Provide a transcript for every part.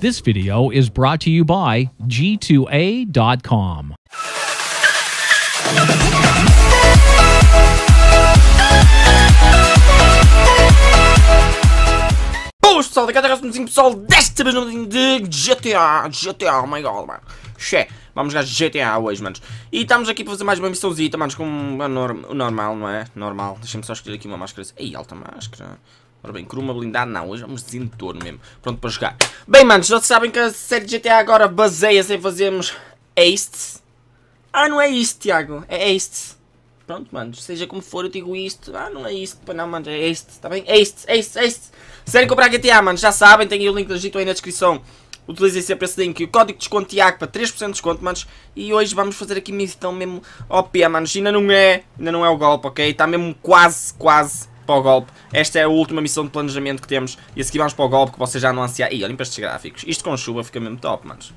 This video is brought to you by G2A.com. Boas pessoal, daqui a pouco pessoal desta vez no de GTA, GTA, oh my god, mano. Xé, vamos jogar GTA hoje, manos. E estamos aqui para fazer mais uma missãozita, manos, com o norm normal, não é? Normal. Deixa-me só escolher aqui uma máscara. Ei, alta máscara. Ora bem, croma blindado não, hoje vamos de entorno mesmo. Pronto para jogar. Bem, manos, já sabem que a série GTA agora baseia-se em fazermos Ace. Ah, não é isto, Tiago, é Ace. Pronto, manos, seja como for, eu digo isto. Ah, não é isto, pois não, manos, é este, está bem? Ace, Ace, Ace. Se querem comprar GTA, manos, já sabem, tem aí o link do Egito aí na descrição. Utilizem sempre esse link, o código de desconto Tiago para 3% de desconto, manos. E hoje vamos fazer aqui missão mesmo OP, manos. Ainda não é, ainda não é o golpe, ok? Está mesmo quase, quase para o golpe. Esta é a última missão de planejamento que temos. E a seguir vamos para o golpe que vocês já não ansiam. Ih, olhem para estes gráficos. Isto com chuva fica mesmo top, manos.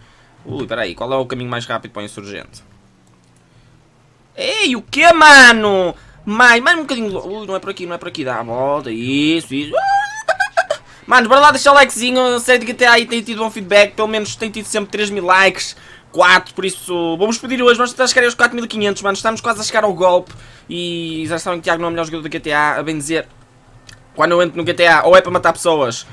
Ui, peraí, qual é o caminho mais rápido para o insurgente? Ei, o que, mano? Mais, mais um bocadinho. Ui, não é por aqui, não é por aqui. Dá a volta. Isso, isso. Mano, bora lá deixar o likezinho. A série de GTA aí tem tido bom feedback. Pelo menos tem tido sempre 3 mil likes. 4, por isso vamos pedir hoje. Vamos tentar chegar aos 4500, mano. Estamos quase a chegar ao golpe. E já sabem que Tiago não é o melhor jogador do GTA. A bem dizer, quando eu entro no GTA, ou é para matar pessoas.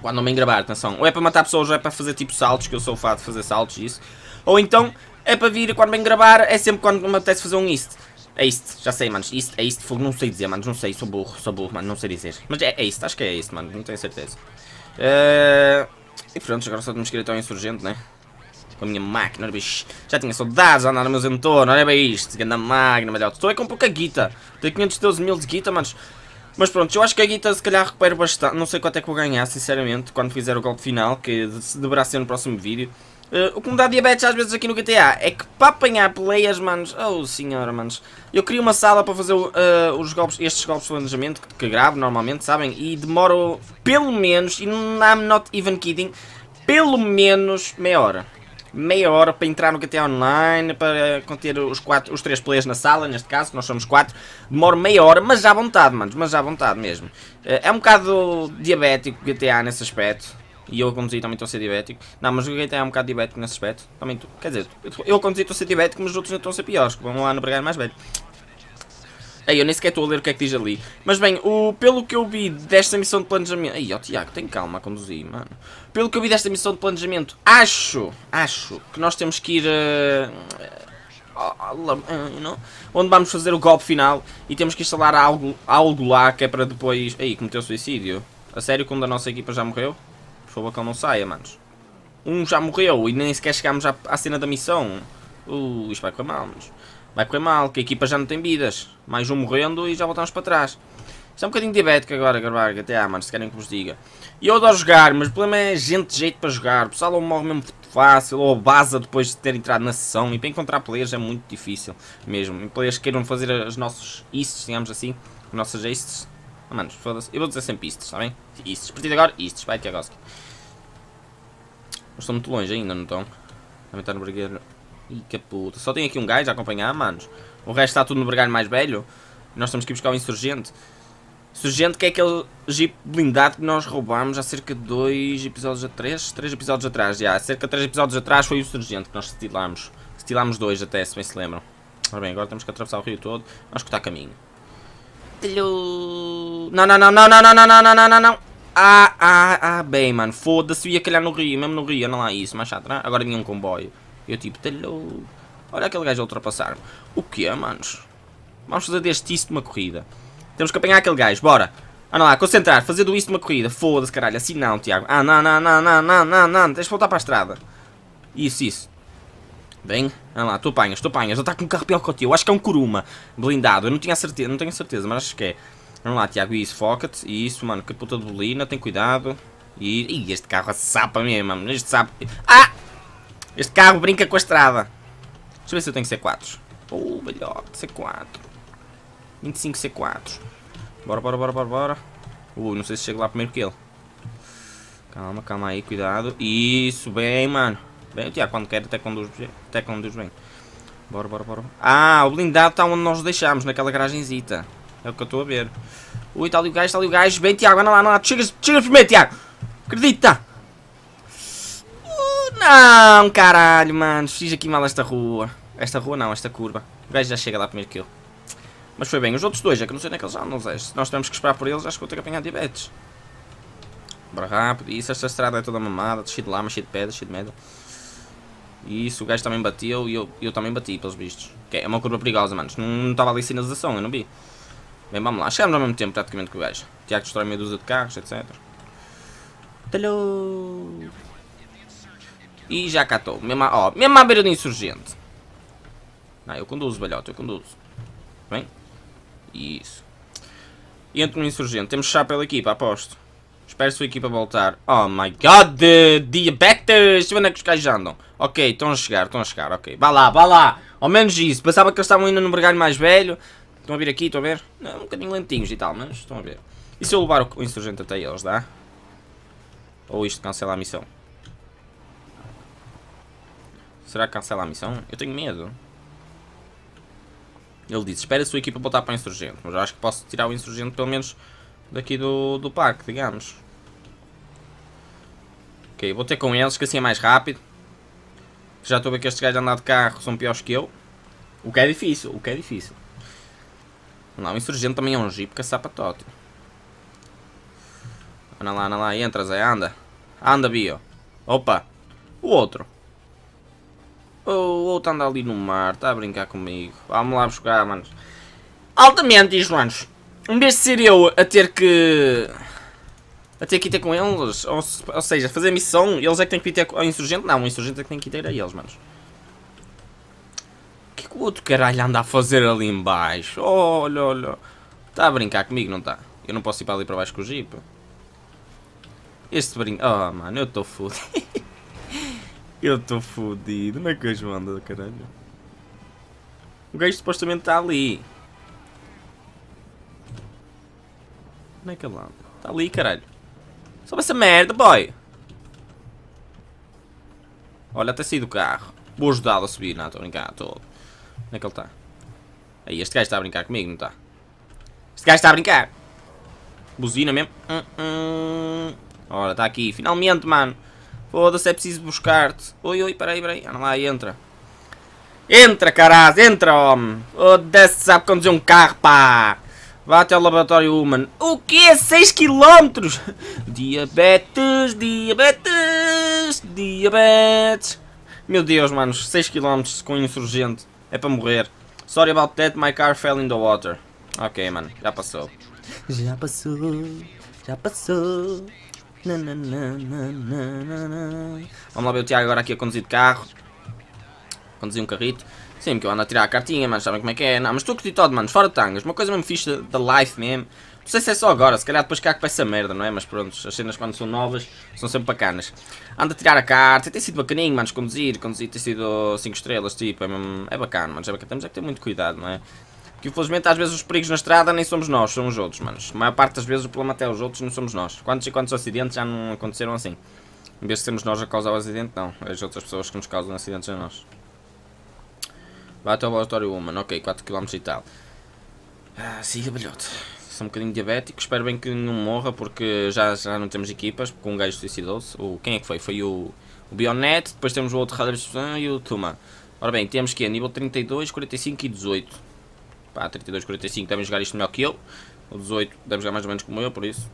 Quando não me gravar, atenção. Ou é para matar pessoas, ou é para fazer tipo saltos, que eu sou fã de fazer saltos e isso. Ou então é para vir quando vem gravar, é sempre quando me apetece fazer um East. É isto, já sei, manos. Isto, é isto, fogo, não sei dizer, manos. Não sei, sou burro, sou burro, mano, não sei dizer. Mas é, é isto, acho que é isto, mano, não tenho certeza. Uh... E pronto, agora só temos que ir até ao insurgente, né? Com a minha máquina, olha bicho. Já tinha saudades de andar no meu entorno, olha bem isto. Grande máquina, melhor. Estou aí com pouca guita. Tenho 512 mil de guita, manos. Mas pronto, eu acho que a guita se calhar recupero bastante. Não sei quanto é que vou ganhar, sinceramente, quando fizer o golpe final, que deverá ser no próximo vídeo. Uh, o que me dá diabetes às vezes aqui no GTA é que para apanhar players, manos, oh senhora, manos, eu queria uma sala para fazer uh, os golpes, estes golpes de planejamento que, que gravo normalmente, sabem? E demoro pelo menos, e I'm not even kidding, pelo menos meia hora. Meia hora para entrar no GTA Online, para conter os, quatro, os três players na sala, neste caso, nós somos quatro. Demoro meia hora, mas já à vontade, manos, mas já à vontade mesmo. Uh, é um bocado diabético GTA nesse aspecto. E eu a conduzir também estou a ser diabético. Não, mas o GTA é um bocado diabético nesse aspecto. Também tu, quer dizer, eu a conduzir estou a ser diabético, mas os outros estão a ser piores. Que vão lá no pregar mais velho. Ei, eu nem sequer estou a ler o que é que diz ali. Mas bem, o, pelo que eu vi desta missão de planejamento... Ei, ó Tiago, tem calma a conduzir, mano. Pelo que eu vi desta missão de planejamento, acho, acho que nós temos que ir... Uh, uh, know, onde vamos fazer o golpe final e temos que instalar algo, algo lá que é para depois... Ei, cometeu suicídio. A sério que um da nossa equipa já morreu? Por favor que ele não saia, manos. Um já morreu e nem sequer chegámos à, à cena da missão. Uh, isto vai correr mal, manos. Vai correr mal, que a equipa já não tem vidas. Mais um morrendo e já voltamos para trás. Isto é um bocadinho diabético agora gravar GTA, mano, se querem que vos diga. E eu adoro jogar, mas o problema é gente de jeito para jogar. O pessoal ou morre mesmo fácil, ou baza depois de ter entrado na sessão. E para encontrar players é muito difícil mesmo. E players que queiram fazer os nossos istes, digamos assim, os nossos aces. Ah, manos, foda-se. Eu vou dizer sempre istes, está bem? A partir de agora, istes. Vai, Tiagoski. Mas estão muito longe ainda, não estão? Também está no. Ih, que puta. Só tem aqui um gajo a acompanhar, manos. O resto está tudo no bregalho mais velho. Nós temos que ir buscar o insurgente. Insurgente que é aquele jeep blindado que nós roubámos há cerca de dois episódios atrás. Três episódios atrás, já. Há cerca de três episódios atrás foi o insurgente que nós estilámos. Estilámos dois até, se bem se lembram. Ora bem, agora temos que atravessar o rio todo. Vamos cortar caminho. Não, não, não, não, não, não, não, não, não, não, não. Ah, ah, ah, bem, mano. Foda-se, ia calhar no rio, mesmo no rio, não lá isso, mais chato, não? Agora vinha um comboio. Eu tipo, telho. Olha aquele gajo a ultrapassar. O que é, manos? Vamos fazer deste isso uma corrida. Temos que apanhar aquele gajo, bora. Anda lá, concentrar, fazer do isso uma corrida. Foda-se, caralho, assim não, Tiago. Ah, não, não, não, não, não, não, não. Tens de voltar para a estrada. Isso, isso. Bem, olha lá, tu apanhas, tu apanhas. Ele está com um carro pior que o teu. Acho que é um Kuruma blindado. Eu não tinha certeza, não tenho certeza, mas acho que é. Vamos lá, Tiago, isso, foca-te. Isso, mano, que puta de bolina, tem cuidado. E, e este carro sapa mesmo, mano. Este sapa. Ah! Este carro brinca com a estrada. Deixa eu ver se eu tenho C4. Oh, melhor, C4. 25 C4. Bora, bora, bora, bora, bora. Uh, não sei se chego lá primeiro que ele. Calma, calma aí, cuidado. Isso, bem, mano. Bem, o Tiago, quando quer, até conduz, até conduz bem. Bora, bora, bora. Ah, o blindado está onde nós o deixámos, naquela garagenzita. É o que eu estou a ver. Ui, está ali o gajo, está ali o gajo. Bem, Tiago, anda lá, anda lá. Chegas, chegas primeiro, Tiago. Acredita. Não, caralho, mano. Fiz aqui mal esta rua. Esta rua não, esta curva. O gajo já chega lá primeiro que eu. Mas foi bem. Os outros dois, é que não sei onde é que eles andam, Zé. Se nós temos que esperar por eles, acho que vou ter que apanhar diabetes. Bora rápido. Isso, esta estrada é toda mamada. Cheio de lama, cheio de pedra, cheio de merda. Isso, o gajo também bateu e eu, eu também bati, pelos vistos. Que é uma curva perigosa, manos. Não estava ali sinalização, eu não vi. Bem, vamos lá. Chegamos ao mesmo tempo, praticamente, com o gajo. Tiago destrói meia dúzia de carros, etc. Hello. E já cá estou. Mesmo, ó, mesmo à beira do insurgente. Não, eu conduzo, velhote, eu conduzo. Bem? Isso. Entro no insurgente. Temos chapéu da equipa, aposto. Espero a sua equipa voltar. Oh my god, diabetes! Onde é que os gajos andam? Ok, estão a chegar, estão a chegar, ok. Vá lá, vá lá. Ao menos isso. Pensava que eles estavam ainda no mergalho mais velho. Estão a vir aqui, estão a ver? Não, um bocadinho lentinhos e tal, mas estão a ver. E se eu levar o insurgente até eles, dá? Ou isto cancela a missão? Será que cancela a missão? Eu tenho medo. Ele disse, espera a sua equipa voltar para o insurgente. Mas eu acho que posso tirar o insurgente pelo menos daqui do, do parque, digamos. Ok, vou ter com eles, que assim é mais rápido. Já estou a ver que estes gajos andar de carro são piores que eu. O que é difícil, o que é difícil. Não, o insurgente também é um jeep que sapatote. Anda lá, anda lá, entra Zé, anda. Anda, Bio. Opa, o outro. O outro anda ali no mar, está a brincar comigo. Vamos lá buscar, manos. Altamente isto, manos. Em vez de ser eu a ter que... A ter que ir ter com eles, ou, ou seja, fazer missão, eles é que têm que ir ter ao insurgente? Não, o insurgente é que tem que ir ter a eles, manos. O que é que o outro caralho anda a fazer ali embaixo? Olha, olha. Está a brincar comigo, não está? Eu não posso ir para ali para baixo com o jeep. Este brinco... Oh, mano, eu estou fodido. eu estou fodido. Onde é que o gajo anda, caralho? O gajo supostamente está ali. Onde é que ele anda? Está ali, caralho. Sobe essa merda, boy. Olha, até saí do carro. Vou ajudá-lo a subir. Não, estou a brincar. Estou... Onde é que ele está? Aí, este gajo está a brincar comigo, não está? Este gajo está a brincar. Buzina mesmo. Hum, hum. Ora, está aqui. Finalmente, mano. Foda-se, é preciso buscar-te. Oi, oi, peraí, peraí. Anda lá, entra. Entra, caralho. Entra, homem. Foda-se, sabe conduzir um carro, pá. Vá até ao laboratório Human. O quê? 6 km? Diabetes, diabetes, diabetes. Meu Deus, manos. 6 km com insurgente. É para morrer. Sorry about that, my car fell in the water. Ok, mano. Já passou. Já passou. Já passou. Vamos lá ver o Tiago agora aqui a conduzir de carro. Conduzir um carrito. Sim, porque eu ando a tirar a cartinha, mas sabem como é que é? Não, mas estou a curtir todo, mano, fora de tangas. Uma coisa mesmo fixe da life mesmo. Não sei se é só agora, se calhar depois que vai essa merda, não é? Mas pronto, as cenas quando são novas são sempre bacanas. Ando a tirar a carta, tem sido bacaninho, manos, conduzir, conduzir tem sido 5 estrelas, tipo, é, mesmo, é bacana, mas é bacana. Temos é que ter muito cuidado, não é? Que infelizmente às vezes os perigos na estrada nem somos nós, somos os outros, manos. A maior parte das vezes o problema até é os outros, não somos nós. Quantos e quantos acidentes já não aconteceram assim? Em vez de sermos nós a causar o acidente, não. As outras pessoas que nos causam acidentes a nós. Vai até o laboratório Human, ok, 4km e tal. Ah, siga, balhote. Sou um bocadinho diabético, espero bem que não morra porque já, já não temos equipas, porque um gajo suicidou-se. Quem é que foi? Foi o, o Bionet, depois temos o outro Radar e o Tuma. Ora bem, temos que é nível 32, 45 e 18. Pá, 32, 45 devem jogar isto melhor que eu. O 18 deve jogar mais ou menos como eu, por isso.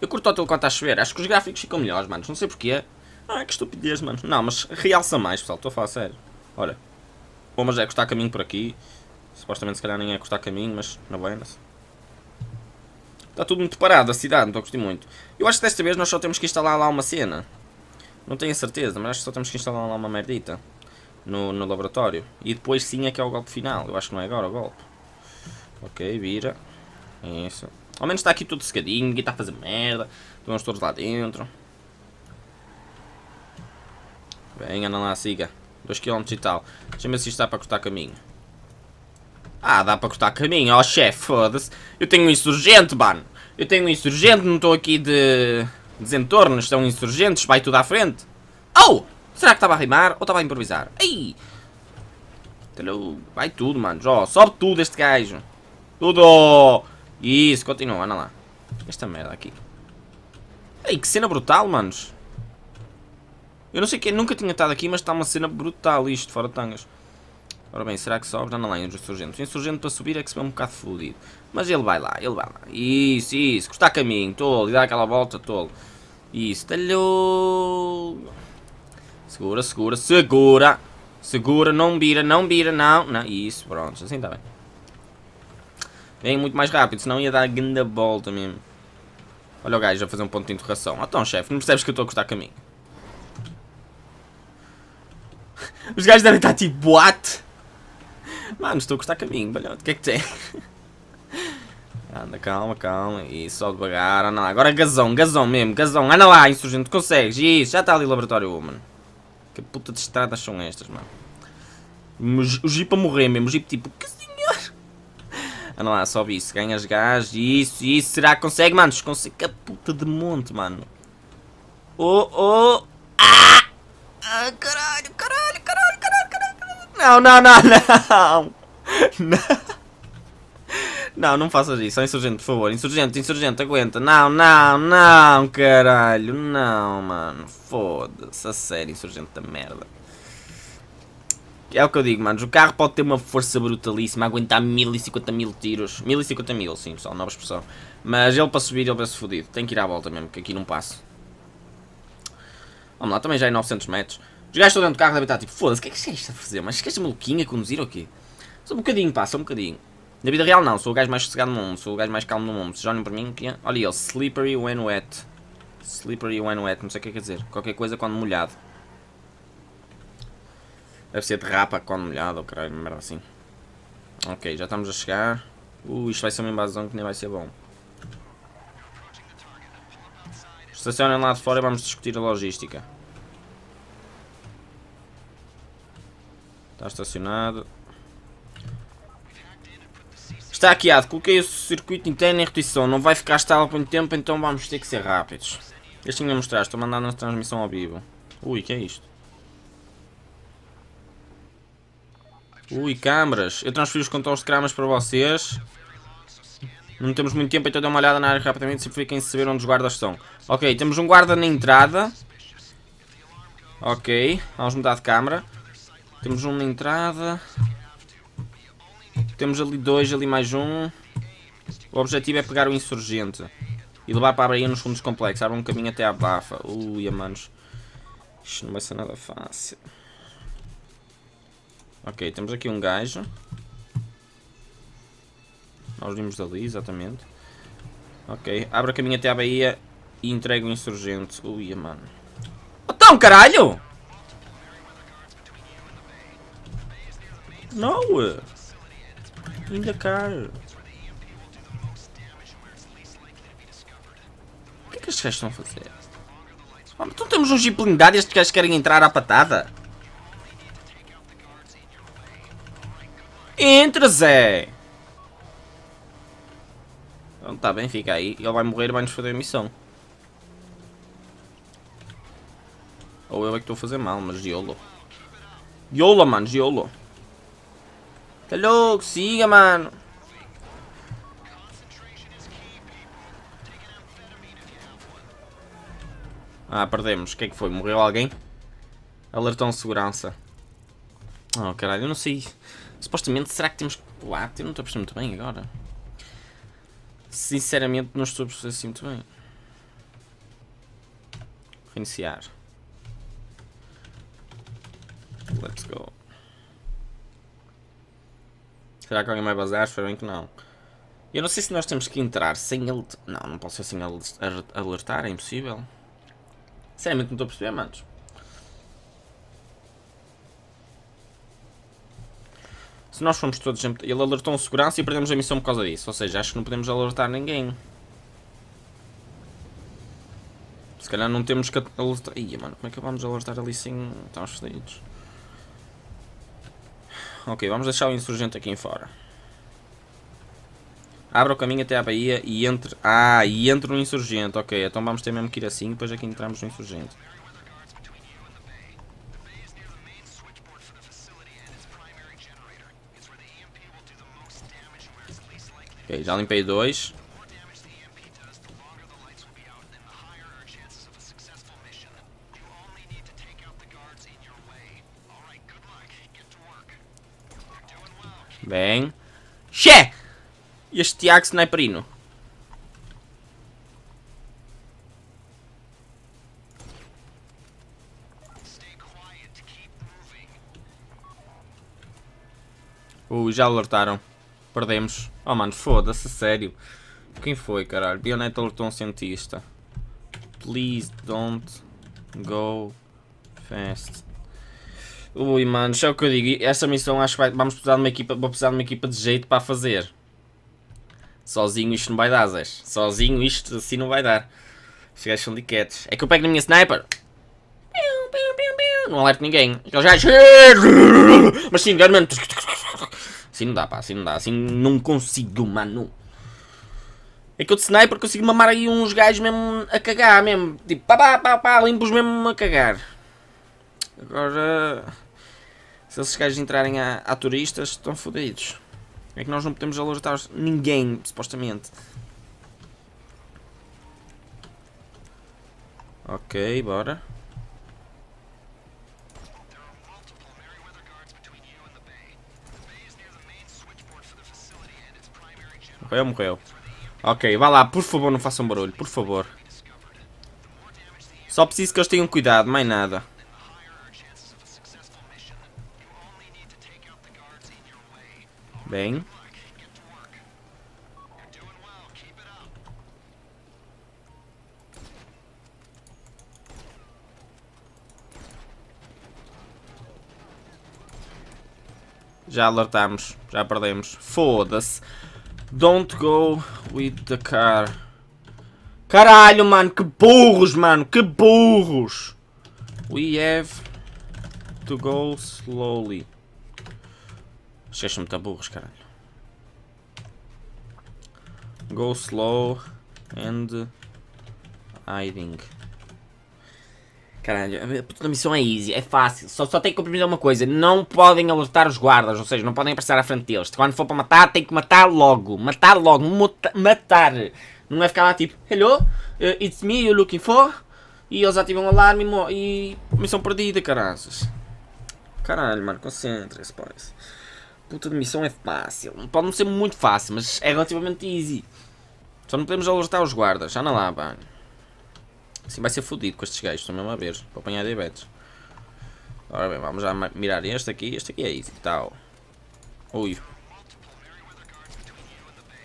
Eu curto o teu quando está a chover. Acho que os gráficos ficam melhores, manos. Não sei porquê. Ah, que estupidez, mano. Não, mas realça mais, pessoal. Estou a falar sério. Olha. Bom, mas é custar caminho por aqui. Supostamente se calhar nem é custar caminho, mas não vai se Está tudo muito parado, a cidade, não estou a gostar muito. Eu acho que desta vez nós só temos que instalar lá uma cena. Não tenho certeza, mas acho que só temos que instalar lá uma merdita. No, no laboratório. E depois sim é que é o golpe final. Eu acho que não é agora o golpe. Ok, vira. Isso. Ao menos está aqui tudo secadinho, ninguém está a fazer merda. Estamos todos lá dentro. Bem, anda lá, siga. 2km e tal. Deixa-me se isto dá para cortar caminho. Ah, dá para cortar caminho. Oh, chefe, foda-se. Eu tenho um insurgente, mano. Eu tenho um insurgente, não estou aqui de... Desentornos, estão insurgentes, vai tudo à frente. Oh! Será que estava a rimar ou estava a improvisar? Ai! Vai tudo, mano. Ó, sobe tudo este gajo. Tudo! Isso, continua, anda lá. Esta merda aqui. Ei, que cena brutal, manos. Eu não sei que nunca tinha estado aqui, mas está uma cena brutal isto, fora tangas. Ora bem, será que sobe? Não, lá, os insurgentes. O insurgente para subir é que se vê um bocado fodido. Mas ele vai lá, ele vai lá. Isso, isso. Cortar caminho, tolo. E dá aquela volta, tolo. Isso, talhou. Segura, segura, segura. Segura, não vira, não vira, não. não. Isso, pronto, assim está bem. Vem muito mais rápido, senão ia dar a grande volta mesmo. Olha o gajo a fazer um ponto de interrogação. Então, chefe, não percebes que eu estou a cortar caminho? Os gajos devem estar tipo, what? Mano, estou a cortar caminho, balhote, o que é que tem? Anda, calma, calma. E só devagar, anda lá. Agora gazão, gazão mesmo, gazão. Anda lá, insurgente, consegues. Isso, já está ali o laboratório, mano. Que puta de estradas são estas, mano? O Jeep a morrer mesmo, o Jeep tipo, que senhor? Anda lá, sobe isso, ganhas gás, isso, isso. Será que consegue, mano? Consegue que puta de monte, mano. Oh, oh. Ah! Ah, caralho, caralho, caralho, caralho, caralho. Não, não, não, não. Não. Não, não faças isso. insurgente, por favor. Insurgente, insurgente, aguenta. Não, não, não, caralho. Não, mano. Foda-se. A sério, insurgente da merda. É o que eu digo, mano. O carro pode ter uma força brutalíssima, aguentar 1050 mil tiros. 1050 mil, sim, pessoal, nova expressão. Mas ele para subir, ele vai-se fodido. Tem que ir à volta mesmo, que aqui não passo. Vamos lá, também já é 900 metros. Os gajos estão dentro do carro devem estar tipo, foda-se, o que é que gajo está a fazer? Mas que esta maluquinha a conduzir ou quê? Só um bocadinho, só um bocadinho. Na vida real não, sou o gajo mais sossegado no mundo, sou o gajo mais calmo no mundo. Se olhem para mim, que é? olha ele, slippery when wet. Slippery when wet, não sei o que é quer dizer. Qualquer coisa quando molhado. Deve ser de rapa quando molhado, ou caralho, merda assim. Ok, já estamos a chegar. Uh, isto vai ser uma invasão que nem vai ser bom. Estacionem lá de fora e vamos discutir a logística. Está estacionado. Está hackeado. Coloquei o circuito interno em redução. Não vai ficar estável por muito tempo, então vamos ter que ser rápidos. Deixa-me mostrar. Estou a transmissão ao vivo. Ui, que é isto? Ui, câmaras. Eu transferi os controles de câmaras para vocês. Não temos muito tempo, então dê uma olhada na área rapidamente se fiquem a saber onde os guardas estão. Ok, temos um guarda na entrada. Ok, vamos mudar de câmara. Temos um na entrada. Temos ali dois, ali mais um. O objetivo é pegar o insurgente. E levar para a Bahia nos fundos complexos. Abre um caminho até à Bafa. Ui, manos. Isto não vai ser nada fácil. Ok, temos aqui um gajo. Nós vimos dali, exatamente. Ok, abre caminho até à Bahia e entrega o insurgente. Ui, mano. Então, caralho! Não! Ainda caro. O que é que estes gajos estão a fazer? Oh, então temos um jeep blindado e estes gajos querem entrar à patada? Entra, Zé! Então tá bem, fica aí. Ele vai morrer e vai-nos fazer a missão. Ou eu é que estou a fazer mal, mas Giolo. Giolo, mano, Giolo. Tá louco, siga, mano. Ah, perdemos. O que é que foi? Morreu alguém? Alertão de segurança. Oh, caralho, eu não sei. Supostamente, será que temos... What? Eu não estou a perceber muito bem agora. Sinceramente, não estou a perceber assim muito bem. Reiniciar. Let's go. Será que alguém vai bazar? Espero que não. Eu não sei se nós temos que entrar sem ele... Não, não posso ser sem alertar, é impossível. Sinceramente não estou a perceber, manos. Se nós formos todos... Ele alertou um segurança e perdemos a missão por causa disso. Ou seja, acho que não podemos alertar ninguém. Se calhar não temos que alertar... Ih, mano, como é que vamos alertar ali sem... Estamos fedidos. Ok, vamos deixar o insurgente aqui em fora. Abra o caminho até à Bahia e entre... Ah, e entre no insurgente. Ok, então vamos ter mesmo que ir assim, depois aqui entramos no insurgente. Ok, já limpei dois. Bem. Xé! Este Tiago Sniperino. Ui, já alertaram. Perdemos. Oh mano, foda-se, sério. Quem foi, caralho? Bionet alertou um cientista. Please don't go fast. Ui, mano, já é o que eu digo. Esta missão acho que vai, vamos precisar de uma equipa, vou precisar de uma equipa de jeito para fazer. Sozinho isto não vai dar, Zé. Sozinho isto assim não vai dar. Estes gajos são diquetes. É que eu pego na minha sniper. Não alerto ninguém. Aqueles gajos. Mas sim, mano. Assim não dá, pá. Assim não dá. Assim não consigo, mano. É que eu de sniper consigo mamar aí uns gajos mesmo a cagar, mesmo. Tipo, pá, pá, pá, pá, limpos mesmo a cagar. Agora, se esses gajos entrarem a, a turistas, estão fodidos. É que nós não podemos alertar ninguém, supostamente. Ok, bora. Morreu, morreu. Ok, vá lá, por favor não façam barulho, por favor. Só preciso que eles tenham cuidado, mais nada. Bem. Já alertamos, já perdemos. Foda-se. Don't go with the car. Caralho, mano, que burros, mano, que burros. We have to go slowly. Estes são muito burros, caralho. Go slow and hiding. Caralho, a missão é easy, é fácil. Só, só tem que compreender uma coisa: não podem alertar os guardas, ou seja, não podem aparecer à frente deles. Quando for para matar, tem que matar logo. Matar logo, matar. Não é ficar lá tipo, hello, uh, it's me you're looking for. E eles ativam o alarme e, missão perdida, caras. Caralho, mano, concentre-se, pois. Puta de missão é fácil. Pode não ser muito fácil, mas é relativamente easy. Só não podemos alertar os guardas. Já não lá, mano. Assim vai ser fodido com estes gajos, estão mesmo a ver, para apanhar diabetes. Ora bem, vamos já mirar este aqui, este aqui é easy, tal. Ui.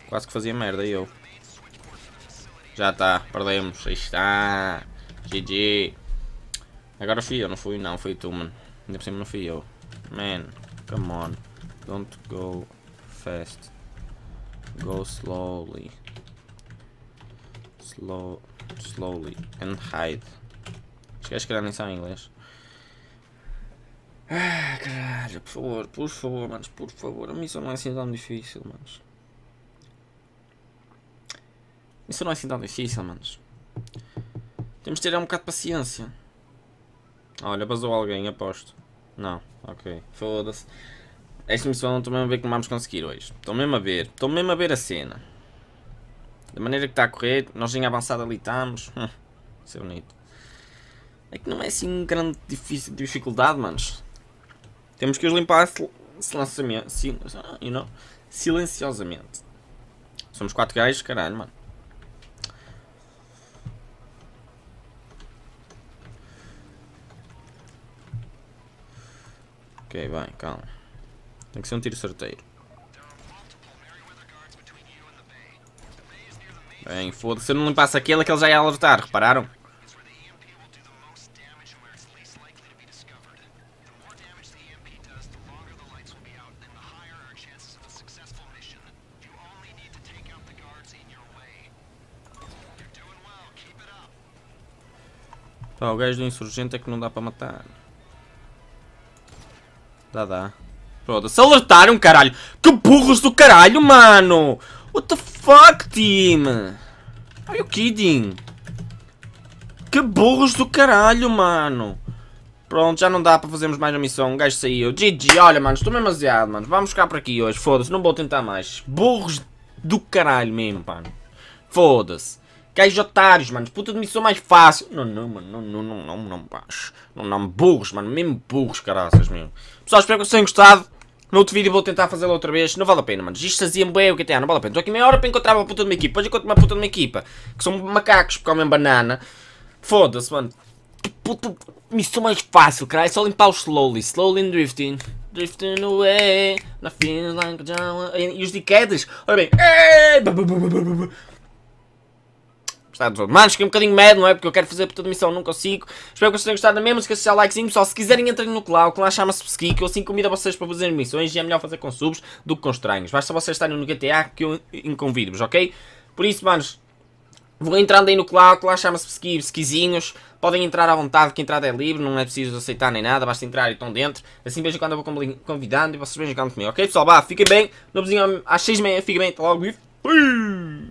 Quase que fazia merda eu. Já está, perdemos, aí está. GG. Agora fui eu, não fui não, fui tu, mano. Ainda por cima não fui eu. Man, come on. Don't go fast. Go slowly. Slow slowly and hide. Gajos que nem sabem inglês. Ah, caralho, por favor, por favor, manos, por favor. A missão não é assim tão difícil, manos. Isso não é assim tão difícil, manos. Temos de ter um bocado de paciência. Olha, vazou alguém, aposto. Não, ok. Foda-se. Esta missão estou mesmo a ver não vamos conseguir hoje. Estou mesmo a ver. Estou mesmo a ver a cena. Da maneira que está a correr, nós em avançado ali estamos. Hum, isso é bonito. É que não é assim grande difícil, dificuldade, manos. Temos que os limpar silenciosamente. You know? Silenciosamente. Somos quatro gajos, caralho, mano. Ok, vai, calma. Tem que ser um tiro certeiro. Bem, foda-se, se eu não limpasse aquele, aquele já ia alertar, repararam? Pá, o gajo do insurgente é que não dá para matar. Dá, dá. Foda-se, alertaram, caralho! Que burros do caralho, mano! What the fuck, team? Are you kidding? Que burros do caralho, mano. Pronto, já não dá para fazermos mais uma missão. O gajo saiu. GG, olha, mano, estou demasiado, mano. Vamos ficar por aqui hoje. Foda-se, não vou tentar mais. Burros do caralho mesmo, mano. Foda-se. Gajos otários, mano. Puta de missão mais fácil. Não, não, mano. Não, não, não, não, não, não, não, não, burros, mano. Mesmo burros, caraças, mesmo. Pessoal, espero que vocês tenham gostado. No outro vídeo vou tentar fazê-lo outra vez. Não vale a pena, mano. Isto fazia-me bem o GTA, não vale a pena. Estou aqui meia hora para encontrar uma puta de uma equipa. Depois encontro uma puta de uma equipa. Que são macacos que comem banana. Foda-se, mano. Puta, missão mais fácil, cara. É só limpar o slowly. Slowly and drifting. Drifting away. Not feeling like a. E os diquedes. Olha bem. Todo. Mano, fiquei um bocadinho medo, não é? Porque eu quero fazer por toda missão, não consigo. Espero que vocês tenham gostado da mesma. Se deixar likezinho, pessoal. Se quiserem, entrem no canal. O canal chama-se Pski, que eu assim convido a vocês para fazer missões. E é melhor fazer com subs do que com estranhos. Basta vocês estarem no GTA que eu convido-vos, ok? Por isso, manos, vou entrando aí no. O canal chama-se Pski, Pskizinhos. Podem entrar à vontade, que a entrada é livre, não é preciso aceitar nem nada, basta entrar e estão dentro. Assim vejo quando eu vou convidando e vocês vejam quando comigo, ok pessoal? Vá, fiquem bem, no vizinho às 6 h fiquem bem, até logo e fui!